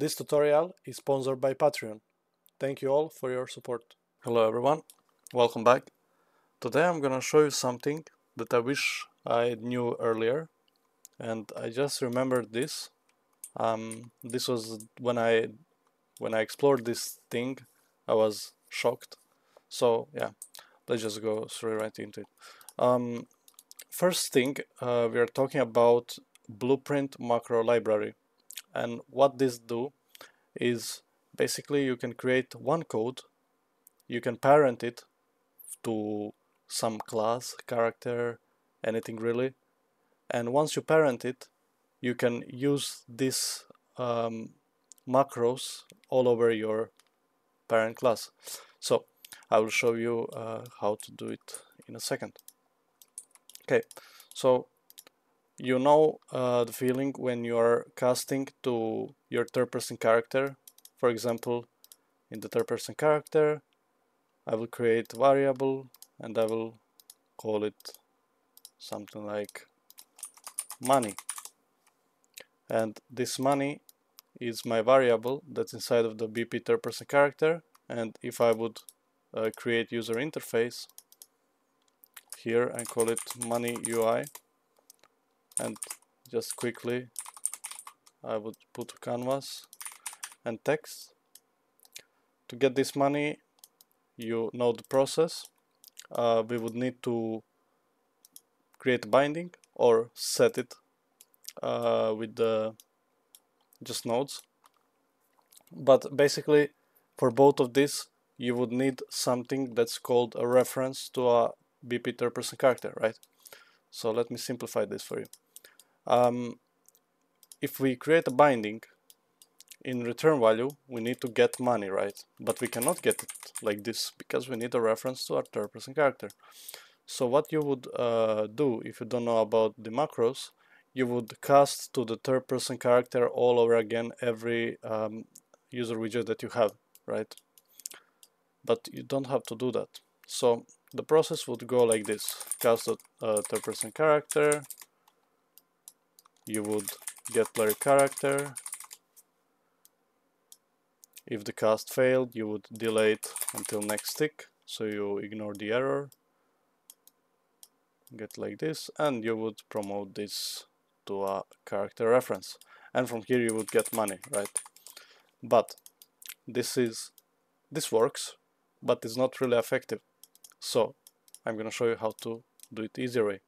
This tutorial is sponsored by Patreon. Thank you all for your support. Hello everyone, welcome back. Today I'm gonna show you something that I wish I knew earlier and I just remembered this. Um, this was when I when I explored this thing I was shocked. So yeah, let's just go straight right into it. Um, first thing uh, we are talking about blueprint macro library and what this do is basically you can create one code you can parent it to some class character anything really. And once you parent it you can use this um, macros all over your parent class. So I will show you uh, how to do it in a second. Okay so you know uh, the feeling when you are casting to your third person character. For example in the third person character I will create variable and I will call it something like money. And this money is my variable that's inside of the BP third person character. And if I would uh, create user interface here and call it money UI and just quickly I would put canvas and text. To get this money you know the process. Uh, we would need to create a binding or set it uh, with the just nodes. But basically for both of these you would need something that's called a reference to a BP third person character right? So let me simplify this for you um, if we create a binding in return value we need to get money right? But we cannot get it like this because we need a reference to our third person character. So what you would uh, do if you don't know about the macros you would cast to the third person character all over again every um, user widget that you have right? But you don't have to do that. So the process would go like this. Cast a uh, third person character you would get player character. If the cast failed, you would delay it until next tick, so you ignore the error. Get like this, and you would promote this to a character reference. And from here you would get money, right? But this is this works, but it's not really effective. So I'm gonna show you how to do it easier way.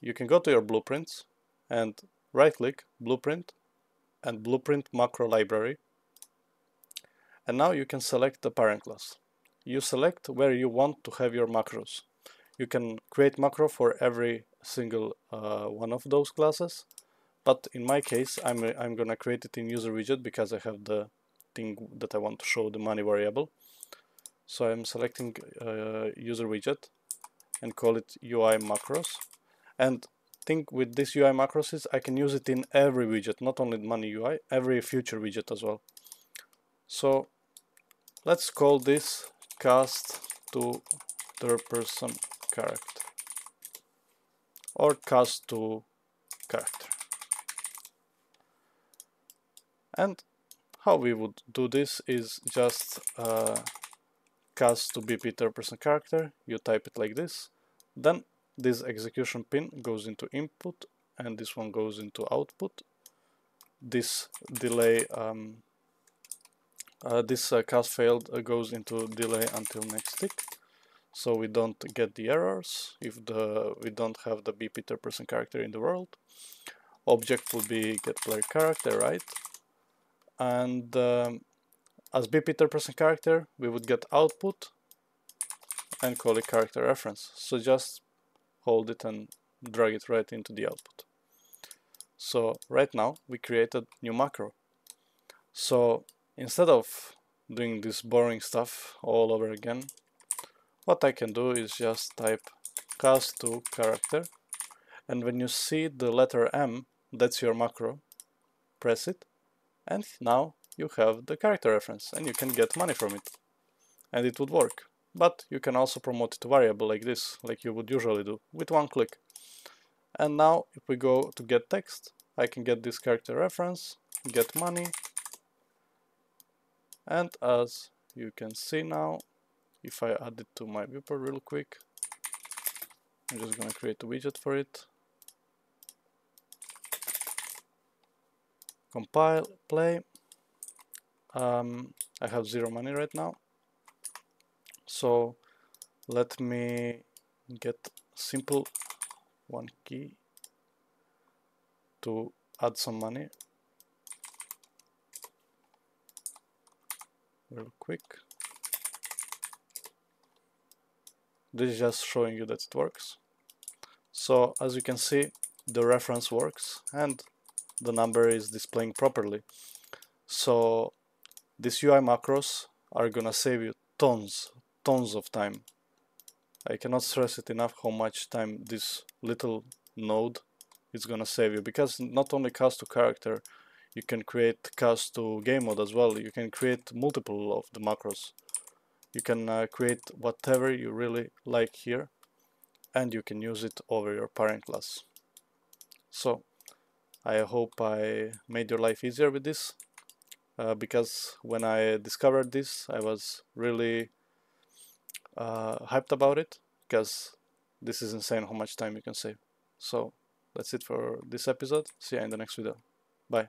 You can go to your blueprints and right click blueprint and blueprint macro library. And now you can select the parent class. You select where you want to have your macros. You can create macro for every single uh, one of those classes but in my case I'm, I'm gonna create it in user widget because I have the thing that I want to show the money variable. So I'm selecting uh, user widget and call it UI macros. And thing with this UI macros is I can use it in every widget, not only money UI, every future widget as well. So let's call this cast to third person character or cast to character. And how we would do this is just uh, cast to BP third person character, you type it like this, then this execution pin goes into input and this one goes into output. This delay um, uh, this uh, cast failed uh, goes into delay until next tick. So we don't get the errors if the we don't have the BP person character in the world. Object will be get player character right? And um, as BP person character we would get output and call it character reference. So just hold it and drag it right into the output. So right now we created new macro. So instead of doing this boring stuff all over again, what I can do is just type cast to character. And when you see the letter M, that's your macro, press it. And now you have the character reference and you can get money from it. And it would work but you can also promote it to variable like this, like you would usually do, with one click. And now if we go to get text, I can get this character reference, get money. And as you can see now if I add it to my viewport real quick I'm just gonna create a widget for it. Compile play. Um, I have zero money right now so let me get simple one key to add some money real quick. This is just showing you that it works. So as you can see the reference works and the number is displaying properly. So these UI macros are gonna save you tons tons of time. I cannot stress it enough how much time this little node is gonna save you because not only cast to character you can create cast to game mode as well. You can create multiple of the macros. You can uh, create whatever you really like here and you can use it over your parent class. So I hope I made your life easier with this uh, because when I discovered this I was really uh, hyped about it because this is insane how much time you can save. So that's it for this episode. See you in the next video. Bye